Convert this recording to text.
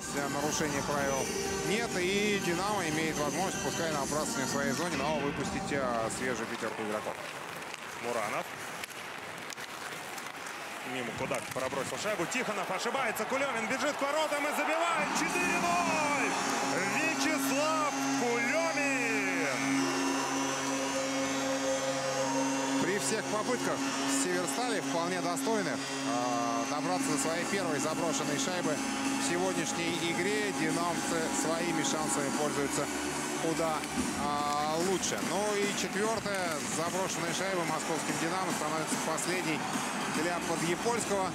Здесь Нарушения правил нет, и «Динамо» имеет возможность, пускай на в своей зоне, но выпустить а, свежую пятерку игроков. Муранов. Мимо Кудак пробросил шайбу. Тихонов ошибается. Кулемин бежит к воротам и забивает 4-0. Всех попытках Северстали вполне достойны а, добраться до своей первой заброшенной шайбы в сегодняшней игре. Динамцы своими шансами пользуются куда а, лучше. Ну и четвертая заброшенная шайба московским «Динамо» становится последней для Подъепольского.